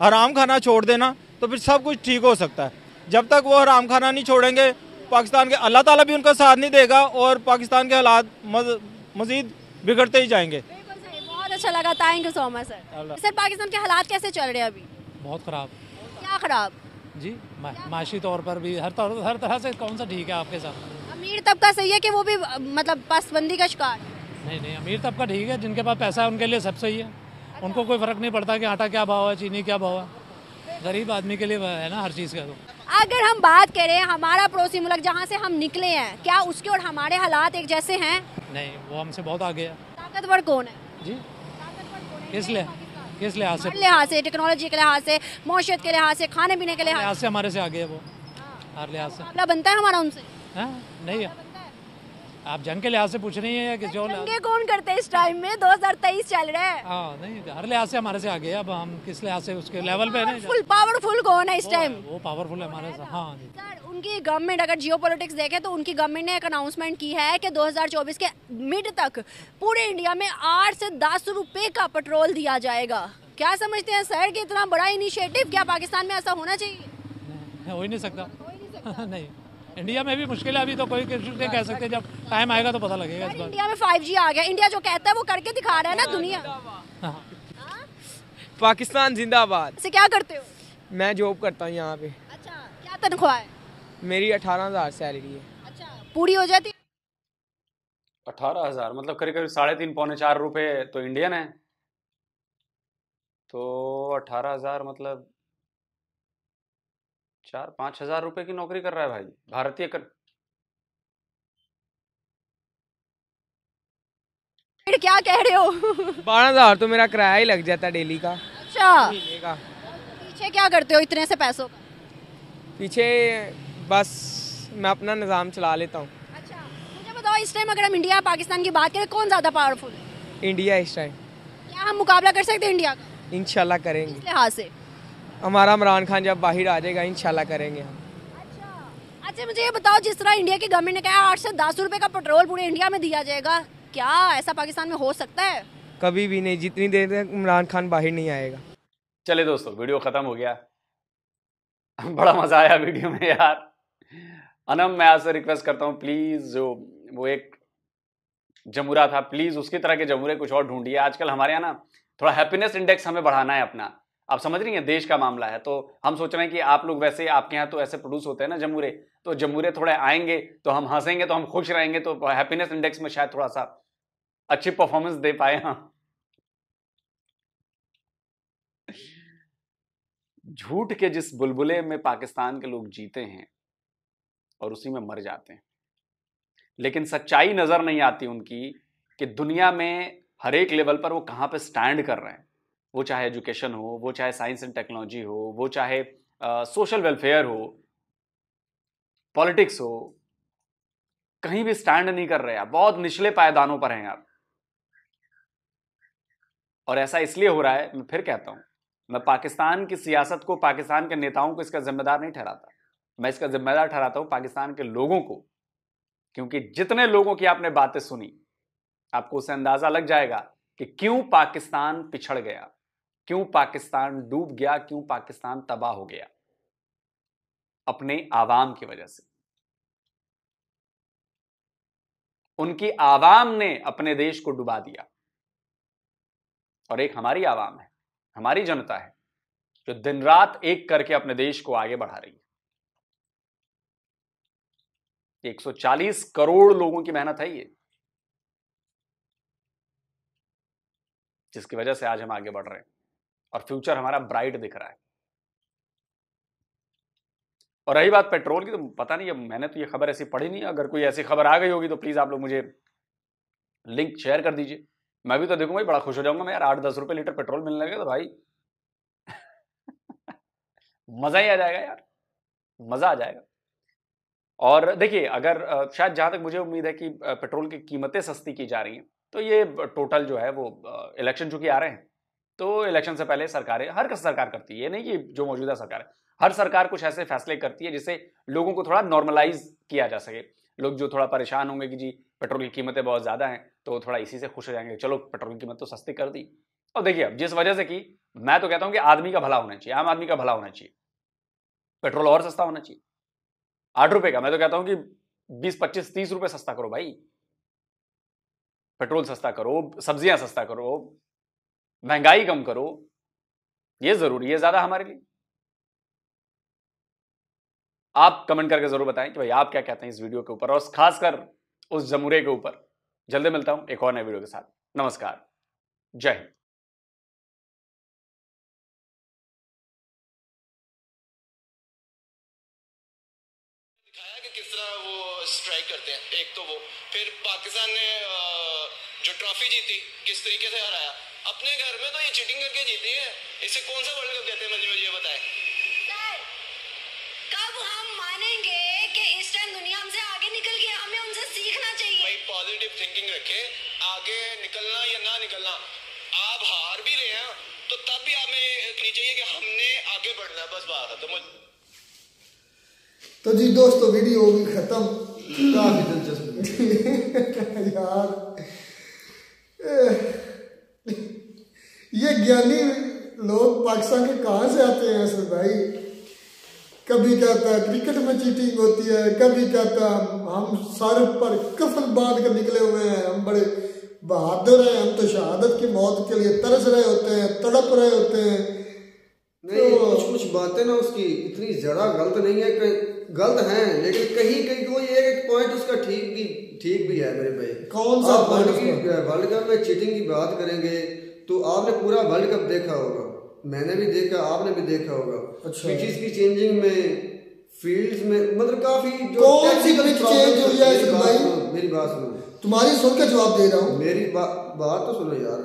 हराम खाना छोड़ देना तो फिर सब कुछ ठीक हो सकता है। जब तक वो हराम खाना नहीं छोड़ेंगे पाकिस्तान के अल्लाह ताला भी उनका साथ नहीं देगा और पाकिस्तान के हालात मज- मजीद बिगड़ते ही जाएँगे। बहुत अच्छा लगा। Thank you so much sir sir Pakistan के हालात कैसे चल रहे हैं अभी? बहुत ख़राब। क्या खराब? जी मा, माशी तौर पर भी हर तरह हर तरह से कौन सा ठीक है आपके साथ? अमीर तबका सही है कि वो भी मतलब पसबंदी का शिकार? है? नहीं नहीं अमीर तबका ठीक है जिनके पास पैसा है उनके लिए सब सही है। उनको कोई फ़र्क नहीं पड़ता कि आटा क्या भाव है चीनी क्या भाव है। गरीब आदमी के लिए है ना हर चीज़ का। तो अगर हम बात करें हमारा पड़ोसी मुल्क जहाँ से हम निकले हैं क्या उसके और हमारे हालात एक जैसे हैं? नहीं वो हमसे बहुत आगे है। ताकतवर कौन है? जी। किस लिए? किस लिहाज से? लिहाज से टेक्नोलॉजी के लिहाज से मौशियत के लिहाज से खाने पीने के लिहाज से। हमारे से आगे है वो। हर लिहाज से। बनता है हमारा उनसे? हाँ नहीं है। आप जंग के लिहाज से पूछ रही हैं या किसी और लिहाज कौन करते हैं इस टाइम में? 2023 चल रहा है। हाँ नहीं हर लिहाज से हमारे से आगे अब हम किस लिहाज से उसके लेवल पे नहीं फुल पावरफुल कौन है इस टाइम वो पावरफुल है हमारे से। हाँ जी। सर उनकी गवर्नमेंट अगर जियो पोलिटिक्स देखे तो उनकी गवर्नमेंट ने एक अनाउंसमेंट की है कि 2024 के मिड तक पूरे इंडिया में आठ से दस रुपए का पेट्रोल दिया जाएगा। क्या समझते हैं सर कि इतना बड़ा इनिशिएटिव क्या पाकिस्तान में ऐसा होना चाहिए? नहीं, हो ही नहीं सकता। नहीं। [laughs] इंडिया में भी मुश्किल है अभी तो कोई कुछ नहीं कह सकते जब टाइम आएगा तो पता लगेगा इस बार। इंडिया में 5G आ गया। इंडिया जो कहता है वो करके दिखा रहा है ना दुनिया। हाँ। पाकिस्तान जिंदाबाद। से क्या करते हो? मैं जॉब करता हूँ यहाँ पे। अच्छा क्या तनख्वाह है? मेरी अठारह हज़ार सैलरी है। अच्छा पूरी हो जाती? अठारह हज़ार मतलब करीब करीब साढ़े तीन पौने चार रुपए तो इंडियन है। तो अठारह हज़ार मतलब चार पाँच हज़ार रुपए की नौकरी कर रहा है भाई भारतीय कर फिर क्या कह रहे हो? बारह हज़ार तो मेरा किराया ही लग जाता डेली का। अच्छा। का। पीछे क्या करते हो इतने से पैसों का? पीछे बस मैं अपना निज़ाम चला लेता हूँ। अच्छा मुझे बताओ इस टाइम अगर हम इंडिया पाकिस्तान की बात करें कौन ज़्यादा पावरफुल है? इंडिया इस टाइम क्या हम मुकाबला कर सकते हैं इंडिया का? इंशाल्लाह करेंगे। लिहाज से? हमारा इमरान खान जब बाहर आ जाएगा इंशाल्लाह करेंगे हम। अच्छा। अच्छा मुझे ये बताओ जिस तरह इंडिया की गवर्नमेंट ने कहा आठ से दस रुपए का पेट्रोल पूरे इंडिया में दिया जाएगा क्या ऐसा पाकिस्तान में हो सकता है? कभी भी नहीं जितनी देर तक इमरान खान बाहर नहीं आएगा। चले दोस्तों वीडियो खत्म हो गया। बड़ा मज़ा आया वीडियो में यार। अनम मैं आपसे रिक्वेस्ट करता हूँ प्लीज़ जो वो एक जमूरा था प्लीज़ उसकी तरह के जमूरे कुछ और ढूंढिए। आजकल हमारे यहाँ ना थोड़ा हैप्पीनेस इंडेक्स हमें बढ़ाना है अपना। आप समझ रही हैं, देश का मामला है। तो हम सोच रहे हैं कि आप लोग वैसे, आपके यहाँ तो ऐसे प्रोड्यूस होते हैं ना जमूरे तो जमूरे थोड़े आएँगे तो हम हंसेंगे तो हम खुश रहेंगे तो हैप्पीनेस इंडेक्स में शायद थोड़ा सा अच्छी परफॉर्मेंस दे पाए हम झूठ के जिस बुलबुले में पाकिस्तान के लोग जीते हैं, और उसी में मर जाते हैं, लेकिन सच्चाई नज़र नहीं आती उनकी कि दुनिया में हर एक लेवल पर वो कहाँ पे स्टैंड कर रहे हैं। वो चाहे एजुकेशन हो, वो चाहे साइंस एंड टेक्नोलॉजी हो, वो चाहे सोशल वेलफेयर हो, पॉलिटिक्स हो, कहीं भी स्टैंड नहीं कर रहे आप, बहुत निचले पायदानों पर हैं आप। और ऐसा इसलिए हो रहा है, मैं फिर कहता हूँ, मैं पाकिस्तान की सियासत को, पाकिस्तान के नेताओं को इसका जिम्मेदार नहीं ठहराता। मैं इसका जिम्मेदार ठहराता हूँ पाकिस्तान के लोगों को, क्योंकि जितने लोगों की आपने बातें सुनी, आपको उससे अंदाज़ा लग जाएगा कि क्यों पाकिस्तान पिछड़ गया। क्यों पाकिस्तान डूब गया, क्यों पाकिस्तान तबाह हो गया? अपने आवाम की वजह से। उनकी आवाम ने अपने देश को डुबा दिया। और एक हमारी आवाम है, हमारी जनता है, जो दिन रात एक करके अपने देश को आगे बढ़ा रही है। 140 करोड़ लोगों की मेहनत है ये। जिसकी वजह से आज हम आगे बढ़ रहे हैं। और फ्यूचर हमारा ब्राइट दिख रहा है। और रही बात पेट्रोल की तो पता नहीं मैंने तो ये खबर ऐसी पढ़ी नहीं अगर कोई ऐसी खबर आ गई होगी तो प्लीज़ आप लोग मुझे लिंक शेयर कर दीजिए। मैं भी तो देखूँगा बड़ा खुश हो जाऊँगा मैं यार। आठ दस रुपए लीटर पेट्रोल मिलने लगे तो भाई [laughs] मज़ा ही आ जाएगा यार, मज़ा आ जाएगा। और देखिए, अगर शायद जहाँ तक मुझे उम्मीद है कि पेट्रोल की कीमतें सस्ती की जा रही हैं तो ये टोटल जो है वो इलेक्शन चूँकि आ रहे हैं तो इलेक्शन से पहले सरकारें, हर सरकार करती है नहीं कि जो मौजूदा सरकार है, हर सरकार कुछ ऐसे फैसले करती है जिससे लोगों को थोड़ा नॉर्मलाइज किया जा सके। लोग जो थोड़ा परेशान होंगे कि जी, पेट्रोल की कीमतें बहुत ज़्यादा हैं तो थोड़ा इसी से खुश हो जाएँगे, चलो पेट्रोल की कीमत तो सस्ती कर दी। और देखिए, अब जिस वजह से कि मैं तो कहता हूँ कि आदमी का भला होना चाहिए, आम आदमी का भला होना चाहिए। पेट्रोल और सस्ता होना चाहिए। आठ रुपए का, मैं तो कहता हूँ कि बीस, पच्चीस, तीस रुपए सस्ता करो भाई। पेट्रोल सस्ता करो, सब्ज़ियाँ सस्ता करो महँगाई कम करो, ये ज़रूरी है ज़्यादा हमारे लिए। आप कमेंट करके ज़रूर बताएँ कि भाई आप क्या कहते हैं इस वीडियो के ऊपर और खासकर उस जमूरे के ऊपर। जल्दी मिलता हूँ एक और नए वीडियो के साथ। नमस्कार। जय हिंद। स्ट्राइक करते हैं। एक तो वो, फिर पाकिस्तान ने जो ट्रॉफी जीती, किस तरीके से हराया? अपने घर में तो ये चीटिंग करके जीती है। इसे कौन सा वर्ल्ड कप कहते हैं मुझे ये बताएँ। कब हम मानेंगे कि इस टाइम दुनिया हमसे आगे निकल गई हमें उनसे सीखना चाहिए? भाई पॉजिटिव थिंकिंग रखे आगे निकलना या ना निकलना। आप हार भी रहे हैं तो तब भी हमें चाहिए कि हमने आगे बढ़ना है बस बात है तो तो जी दोस्तों वीडियो होगी खत्म। काफ़ी दिलचस्प [laughs] यार। ये ज्ञानी लोग पाकिस्तान के कहाँ से आते हैं असल भाई? कभी कहता है क्रिकेट में चीटिंग होती है। कभी कहता है हम सर पर कफन बाँध कर निकले हुए हैं। हम बड़े बहादुर हैं। हम तो शहादत की मौत के लिए तरस रहे होते हैं तड़प रहे होते हैं। नहीं तो, कुछ कुछ बातें ना उसकी इतनी ज़्यादा गलत नहीं है कि गलत हैं लेकिन कहीं कहीं कोई एक एक पॉइंट उसका ठीक भी ठीक भी है मेरे भाई। कौन सा वर्ल्ड कप में चीटिंग की बात करेंगे तो आपने पूरा वर्ल्ड कप देखा होगा। मैंने भी देखा आपने भी देखा होगा। अच्छा। पिचेस की चेंजिंग में फील्ड्स में मतलब काफ़ी जो कौन सी पिच चेंज हुई है मेरी बात सुनो मेरी बात सुनो। तुम्हारी सुन के जवाब दे रहा हूँ। मेरी बा, बात तो सुनो यार।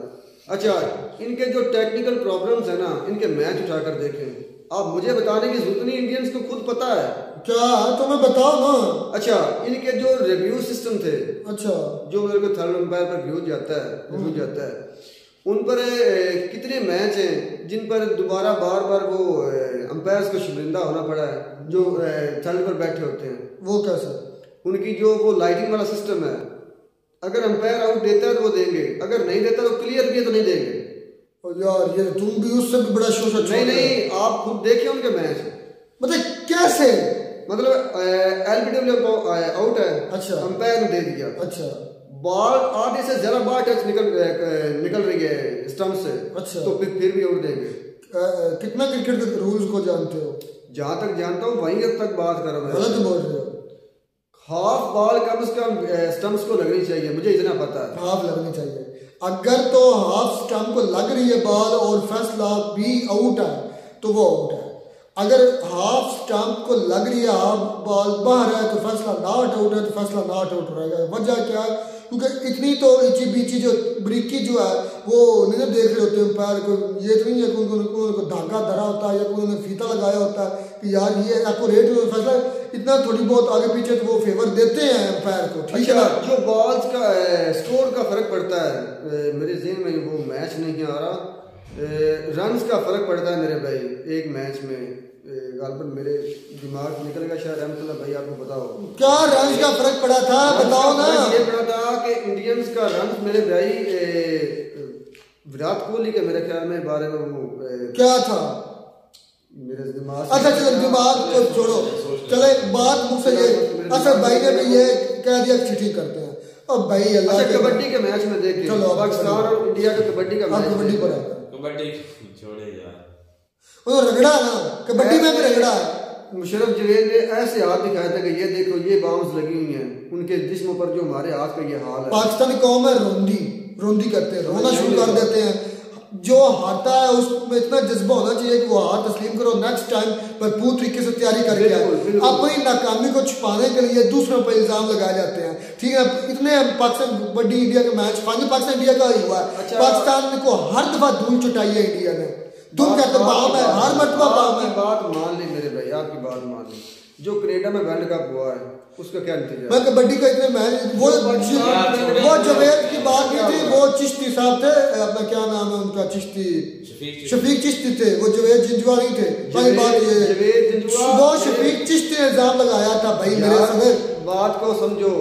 अच्छा इनके जो टेक्निकल प्रॉब्लम्स है ना इनके मैच उठाकर देखें। आप मुझे बताने की ज़रूरत नहीं इंडियंस को खुद पता है। क्या? तो मैं बताओ ना। अच्छा इनके जो रिव्यू सिस्टम थे अच्छा। जो मेरे को थर्ड अंपायर पर व्यू जाता है रिव्यू जाता है उन पर कितने मैच हैं जिन पर दोबारा बार बार वो अंपायर्स को शर्मिंदा होना पड़ा है जो थर्ड पर बैठे होते हैं? वो कैसे उनकी जो वो लाइटिंग वाला सिस्टम है। अगर अंपायर आउट देता है तो वो देंगे अगर नहीं देता तो क्लियर भी है तो नहीं देंगे। यार ये तुम भी उससे भी बड़ा शोषण नहीं नहीं आप खुद देखिए उनके मैच मतलब कैसे? मतलब एल बी डब्ल्यू आउट है। अच्छा। अंपायर ने दे दिया। अच्छा। बॉल आधे से जरा बार टच निकल निकल रही है स्टंप से। अच्छा। तो फिर फिर भी आउट देंगे। कितना क्रिकेट के रूल्स को जानते हो? जहाँ तक जानता हूँ वहीं तक बात कर रहा हूँ गलत बोल रहे हो। हाफ़ बॉल कम से कम स्टंप्स को लगनी चाहिए मुझे इतना पता है। हाफ़ लगनी चाहिए। अगर तो हाफ़ स्टम्प को लग रही है बॉल और फ़र्स्ट लाख भी आउट है तो वो आउट है। अगर हाफ़ स्टम्प को लग रही है हाफ़ बॉल बाहर है तो फैसला नॉट आउट है तो फैसला नॉट आउट रहेगा। वजह क्या? है क्योंकि इतनी तो इची बीची जो ब्रिकी जो है वो नहीं ना देख रहे होते पैर को। ये तो नहीं है कि उनको उनको धागा धरा होता है या कोई उन्होंने फीता लगाया होता है कि यार ये एक्यूरेट फैसला इतना थोड़ी बहुत आगे पीछे तो वो फेवर देते हैं पैर को ठीक अच्छा है जो बॉल्स का स्कोर का फ़र्क पड़ता है मेरे जहन में वो मैच नहीं आ रहा। रन का फ़र्क पड़ता है मेरे भाई एक मैच में। गालबन मेरे दिमाग निकल गया शायद रहमतुल्लाह भाई आपको पता हो क्या रन का फ़र्क पड़ा था? बताओ ना। ये पड़ा था कि इंडियंस का रन मेरे भाई विराट कोहली के मेरे ख्याल में बारे में वो क्या था? मेरे दिमाग अच्छा चलो दिमाग को छोड़ो। चले बात मुझसे ये अच्छा भाई ने भी ये कह दिया चीटिंग करते हैं। अब भाई अल्लाह अच्छा के- कबड्डी के मैच में देखिए। चलो, पाकिस्तान और इंडिया का कबड्डी का मैच कबड्डी पर है। कबड्डी छोड़े यार। वो रगड़ा है ना कबड्डी में भी रगड़ा। है मुशरफ जवेद ने ऐसे हाथ दिखाया था कि ये देखो ये बाउंस लगी हुई हैं। उनके जिस्म पर जो हमारे हाथ का ये हाल है। पाकिस्तानी कौम है रोंदी रोंदी करते हैं रोना शुरू कर देते हैं। जो हारता है उसमें इतना जज्बा होना चाहिए कि वो हार तस्लीम करो नेक्स्ट टाइम भरपूर तरीके से तैयारी करके आए। अपनी नाकामी को छुपाने के लिए दूसरों पर इल्ज़ाम लगाए जाते हैं। ठीक है इतने पाकिस्तान कबड्डी इंडिया का मैच फाइनल पाकिस्तान इंडिया का ही हुआ है। अच्छा। पाकिस्तान को हर दफ़ा धूल चुटाई है इंडिया ने तुम कहते हो बाम है हर मरतबा आपकी है। बात मान ली मेरे भाई आपकी बात मान ली। जो कनेडा में वर्ल्ड कप हुआ है उसका क्या नतीजा मैं कबड्डी का इतने मैच वो वो जवेद की बात की थी वो चिश्ती साहब थे अपना क्या नाम है उनका चिश्ती शफीक चिश्ती। थे वो जवेद जिंजवा नहीं थे पहली बात ये जवेद जिंजवा- वो शफीक चिश्ती ने इल्ज़ाम लगाया था भाई मेरे बात को समझो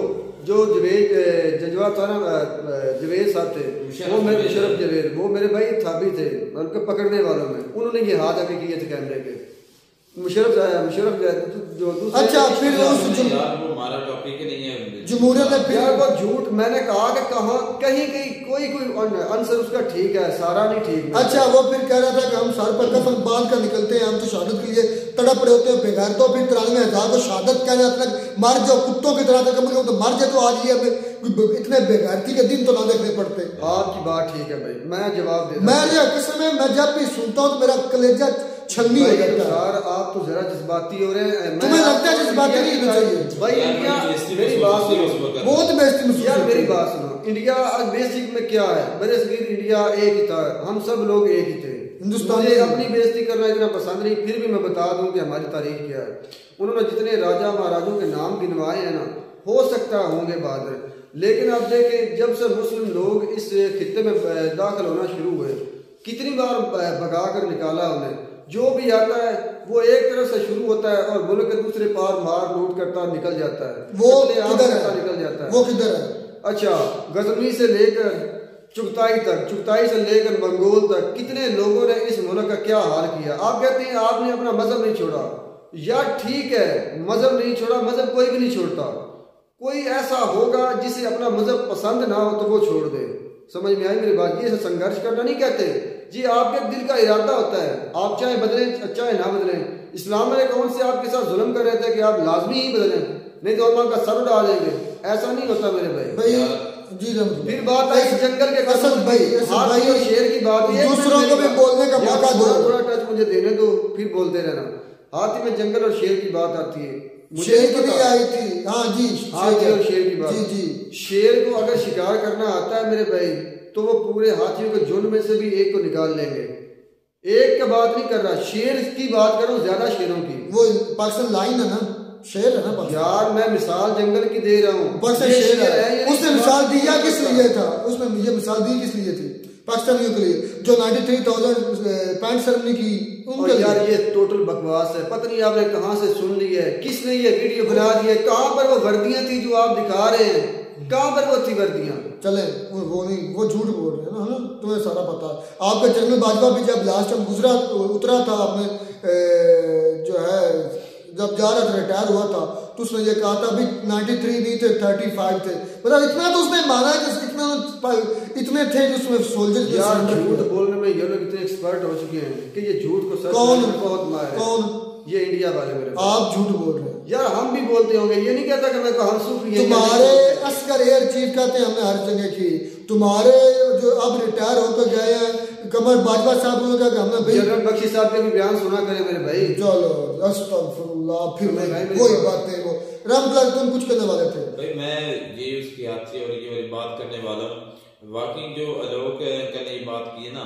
जो जवेद जजवा था ना अ, जवेद साहब थे वो मेरे मुशरफ जवेद वो मेरे भाई थाबी थे उनके पकड़ने वालों में। उन्होंने ये हाथ अभी किए थे कैमरे के मुशरफ मुशरफ जो अच्छा, फिर उस नहीं जुम- यार वो हमारा टॉपिक नहीं जमहूरियत ने यार वो झूठ मैंने कहा कि कहा कहीं कहीं कोई कोई आंसर उसका ठीक है सारा नहीं ठीक अच्छा वो फिर कह रहा था कि हम सर पर कफन बाँध कर निकलते हैं हम तो शहादत के लिए तड़प रहे होते हैं बेघर तो फिर तिरानवे हज़ार को शहादत कहने तक मर जाओ कुत्तों की तरह तो कम से कम तो मर जाए तो आज ये हमें इतने बेघरती के दिन तो ना देखने पड़ते। आपकी बात ठीक है भाई मैं जवाब दे मैं कसम है मैं जब भी सुनता हूँ तो मेरा कलेजा छलनी हो जाता है। यार आप तो जरा जज्बाती हो रहे हैं तुम्हें लगता है जज्बाती नहीं होना चाहिए? भाई इंडिया मेरी मेरी बात सुनो। बहुत बेइज्जती महसूस यार मेरी बात सुनो। इंडिया आज बेसिक में क्या है? बड़े सगीर इंडिया एक ही था। हम सब लोग एक ही थे। हिंदुस्तान मुझे अपनी बेइज्जती करना इतना पसंद नहीं फिर भी मैं बता दूँ कि हमारी तारीख क्या है। उन्होंने जितने राजा महाराजों के नाम गिनवाए हैं ना हो सकता होंगे बाद में। लेकिन आप देखें जब से मुस्लिम लोग इस खित्ते में दाखिल होना शुरू हुए कितनी बार भगा कर निकाला उन्हें। जो भी आता है वो एक तरफ़ से शुरू होता है और मुल्क के दूसरे पार मार लूट करता निकल जाता है। वो किधर है? निकल जाता है। वो किधर है? अच्छा गजनी से लेकर चुगताई तक चुगताई से लेकर मंगोल तक कितने लोगों ने इस मुल्क का क्या हाल किया? आप कहते हैं आपने अपना मज़हब नहीं छोड़ा। या ठीक है मज़हब नहीं छोड़ा मज़हब कोई भी नहीं छोड़ता। कोई ऐसा होगा जिसे अपना मज़हब पसंद ना हो तो वो छोड़ दे। समझ में आई मेरी बात? ये संघर्ष करना नहीं कहते। जी आपके दिल का इरादा होता है। आप चाहे बदलें चाहे ना बदलें। इस्लाम में कौन से आपके साथ जुल्म कर रहे थे कि आप लाजमी ही बदलें? नहीं तो हम आपका सर उड़ा देंगे। ऐसा नहीं होता मेरे भाई। भाई जी फिर बात आई जंगल के असल भाई असल भाई। और शेर की बात ये दूसरों को भी बोलने का मौका दो। थोड़ा टच मुझे देने दो फिर बोलते रहना। हाथी में जंगल और शेर की बात आती है। शेर की पता। आई थी। हाँ जी हाथी और शेर की बात। जी जी। शेर को अगर शिकार करना आता है मेरे भाई तो वो पूरे हाथियों के झुंड में से भी एक को निकाल लेंगे। एक का बात नहीं कर रहा शेर की बात करूँ ज़्यादा शेरों की। वो पाकिस्तान लाइन है ना? शेर है ना यार मैं मिसाल जंगल की दे रहा हूँ। उसने मिसाल दिया किस लिए था? उसने ये मिसाल दी किस लिए थी? पाकिस्तानियों के लिए। जो 93,000 पैंट सेरेमनी की और यार ये टोटल बकवास है। पता नहीं आपने कहाँ से सुन ली है किसने ये वीडियो बना दी है कहाँ पर वो वर्दियाँ थी जो आप दिखा रहे हैं? कहाँ पर वो थी वर्दियाँ? चले वो वो नहीं वो झूठ बोल रहे हैं ना है ना? तुम्हें सारा पता। आपका जनरल बाजवा भी जब लास्ट टाइम गुजरा उतरा था आपने ए, जो है जब जा रहा था रिटायर हुआ था तो उसने ये कहा था अभी 93 नहीं थे 35 थे। मतलब इतना तो उसने माना है कि इतना इतने थे कि उसमें सोल्जर यार झूठ बोलने में ये लोग इतने एक्सपर्ट हो चुके हैं कि ये झूठ को सच कौन? बहुत मार कौन? ये इंडिया वाले मेरे आप झूठ बोल रहे हैं। यार हम भी बोलते होंगे ये नहीं कहता कि मैं को हम सूफी तुम्हारे ये अस्कर एयर चीफ कहते हैं हमने हर जगह की। तुम्हारे जो अब रिटायर होकर गए हैं कमर बाजवा साहब ने कहा कि हमने भाई जनरल बख्शी साहब के भी बयान सुना करें मेरे भाई। चलो अस्तगफुरुल्लाह फिर मेरी कोई बात- नहीं वो। रामलाल तुम कुछ कहने वाले थे? भाई मैं ये उसकी हादसे और ये वाली बात करने वाला हूँ। वाकई जो अलोक का ने ये बात की है ना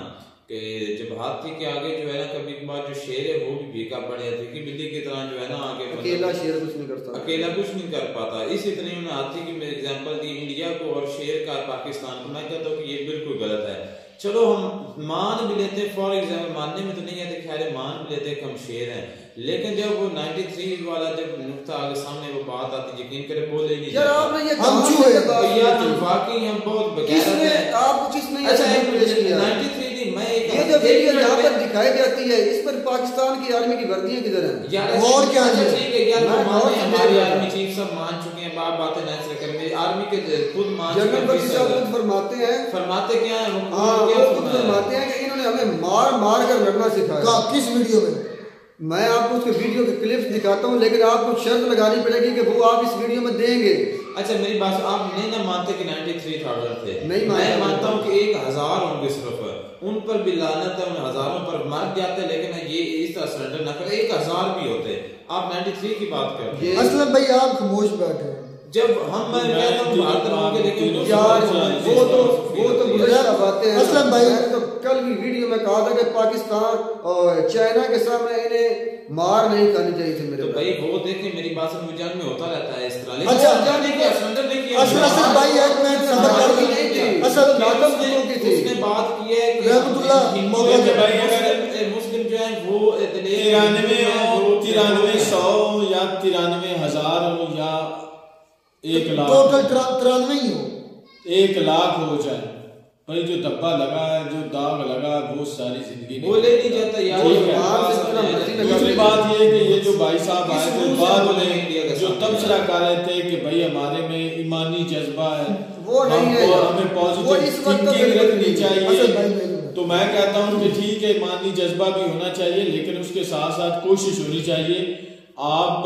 कि जब हाथी के आगे जो है ना कभी कभार जो शेर है वो भी भीखा पड़ जाती है कि बिल्ली की तरह जो है ना आगे अकेला शेर कुछ नहीं करता अकेला कुछ नहीं कर पाता। इसी तरह उन्होंने हाथी की एग्जांपल दी इंडिया को और शेर का पाकिस्तान को। मैं कहता हूँ कि ये बिल्कुल गलत है। चलो हम मान भी लेते हैं फॉर एग्ज़ाम्पल मानने में तो नहीं आते खैर मान भी लेते हैं कि हम शेर हैं। लेकिन जब वो 93 वाला जब नुक्ता आगे सामने वो बात आती यकीन करे बोले नहीं यार आपने ये हम चूहे। तो यार हम वाकई हम बहुत हैं। आपको किसने अच्छा एक पेश किया 93 नहीं मैं एक ये जो वीडियो यहाँ पर दिखाई जाती है इस पर पाकिस्तान की आर्मी की वर्दियाँ किधर हैं? और क्या है? ठीक है यार हमारी आर्मी चीफ सब मान चुके हैं बात बातें नहीं से कर आर्मी के खुद मान जनरल हैं बख्शी साहब खुद फरमाते हैं। फरमाते क्या है? वो हाँ वो खुद फरमाते हैं कि इन्होंने हमें मार मार कर लड़ना सिखाया। किस वीडियो में? मैं आपको उसके वीडियो के क्लिप्स दिखाता हूँ लेकिन आपको शर्त लगानी पड़ेगी कि वो आप इस वीडियो में देंगे। अच्छा मेरी बात आप नहीं ना मानते कि 93 थे? नहीं मैं। मानता हूँ कि एक हज़ार होंगे सिर्फ़। उन पर भी लानत है उन हज़ारों पर मर जाते लेकिन ये इस तरह सरेंडर ना करे। एक हज़ार भी होते आप 93 की बात करें हैं। असलम भाई आप खामोश बैठे हैं। जब हम मैं कहता हूँ भारत में होंगे लेकिन यार वो तो वो तो गुजशत बातें हैं। असलम भाई- मैंने तो कल भी वीडियो में कहा था कि पाकिस्तान और चाइना के सामने इन्हें मार नहीं खानी चाहिए थी मेरे तो भाई। वो देखे मेरी बात से मुझे में होता रहता है इस तरह। अच्छा। वो जाने की सरेंडर नहीं किया असल असल भाई एक मिनट सबर कर नहीं थी असल नाटक लोगों की थी। उसने बात की है कि रहमतुल्लाह हिंदू मौका जो दे भाई भाई, मुस्लिम जो है वो इतने तिरानवे हो वो- तिरानवे सौ या तिरानवे हज़ार हो या एक लाख। टोटल तिरानवे ही हो। एक लाख हो जाए। भाई जो धब्बा लगा है जो दाग लगा है वो सारी ज़िंदगी नहीं बोले नहीं जाता यार। दूसरी बात ये है कि ये जो भाई साहब आए थे बाद में इंडिया का जो तबसरा कर रहे थे कि भाई हमारे में ईमानी जज्बा है। वो नहीं है। हमें पॉजिटिव तो थिंकिंग रखनी चाहिए। तो मैं कहता हूँ कि ठीक है ईमानी जज्बा भी होना चाहिए लेकिन उसके साथ साथ कोशिश होनी चाहिए आप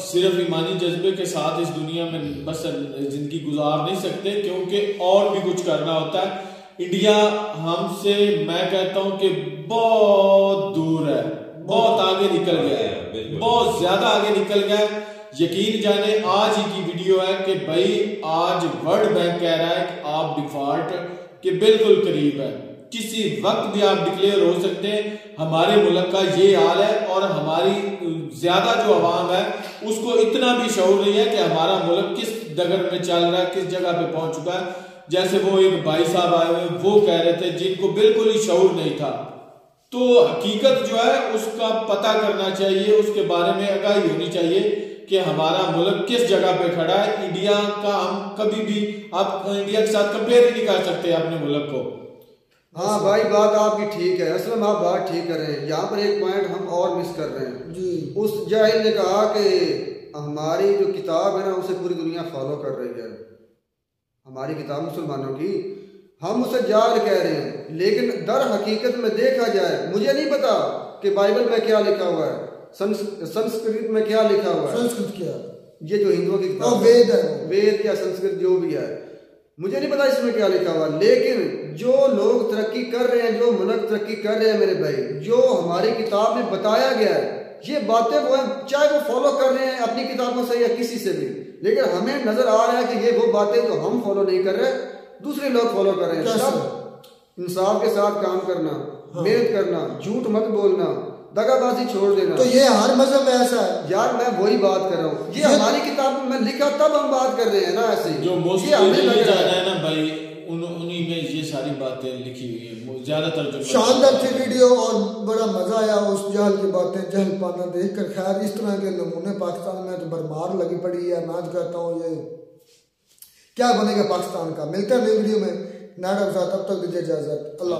सिर्फ़ ईमानी जज्बे के साथ इस दुनिया में बस ज़िंदगी गुजार नहीं सकते क्योंकि और भी कुछ करना होता है। इंडिया हमसे मैं कहता हूँ कि बहुत दूर है। बहुत आगे निकल गया है। बहुत ज़्यादा आगे निकल गया है। यकीन जाने आज ही की वीडियो है कि भाई आज वर्ल्ड बैंक कह रहा है कि आप डिफ़ॉल्ट के बिल्कुल करीब है। किसी वक्त भी आप डिक्लेयर हो सकते हैं, हमारे मुल्क का ये हाल है और हमारी ज़्यादा जो आवाम है, उसको इतना भी शौर नहीं है कि हमारा मुल्क किस डगर में चल रहा है, किस जगह पे पहुँच चुका है। जैसे वो एक भाई साहब आए हुए, वो कह रहे थे, जिनको बिल्कुल ही शौर नहीं था। तो हकीकत जो है, उसका पता करना चाहिए, उसके बारे में आगाही होनी चाहिए कि हमारा मुल्क किस जगह पे खड़ा है। इंडिया का हम कभी भी आप इंडिया के साथ कंपेयर ही नहीं कर सकते अपने मुल्क को। हाँ भाई बात आपकी ठीक है। असल में आप बात ठीक कर रहे हैं। यहाँ पर एक पॉइंट हम और मिस कर रहे हैं। जी। उस जाहिल ने कहा कि हमारी जो किताब है ना उसे पूरी दुनिया फॉलो कर रही है। हमारी किताब मुसलमानों की। हम उसे जाल कह रहे हैं। लेकिन दर हकीकत में देखा जाए मुझे नहीं पता कि बाइबल में क्या लिखा हुआ है। संस्कृत में क्या लिखा हुआ है। संस्कृत क्या? ये जो हिंदुओं की किताब वेद है वेद या संस्कृत जो भी है। मुझे नहीं पता इसमें क्या लिखा हुआ। लेकिन जो लोग तरक्की कर रहे हैं जो मुल्क तरक्की कर रहे हैं मेरे भाई जो हमारी किताब में बताया गया है ये बातें वो हैं चाहे वो फॉलो कर रहे हैं अपनी किताबों से या किसी से भी। लेकिन हमें नज़र आ रहा है कि ये वो बातें जो हम फॉलो नहीं कर रहे दूसरे लोग फॉलो कर रहे हैं। सब इंसाफ के साथ काम करना मेहनत करना झूठ मत बोलना। दगाबाजी छोड़ देना। तो ये हर मज़हब में ऐसा है। यार मैं वही बात कर रहा हूँ। ये ये- हमारी किताब में लिखा तब हम बात कर रहे हैं ना ऐसे। जो ये हमें लग रहा है। ना भाई उन उन्हीं में ये सारी बातें लिखी हुई है। ज़्यादातर जो शानदार थी वीडियो और बड़ा मज़ा आया उस जहल की बातें। जहल पाना देख कर खैर इस तरह के नमूने पाकिस्तान में तो भरमार लगी पड़ी है। मैं तो कहता हूँ ये क्या बनेगा पाकिस्तान का? मिलता हैं नई वीडियो में। नाडा तब तक दीजिए इजाज़त। अल्लाह।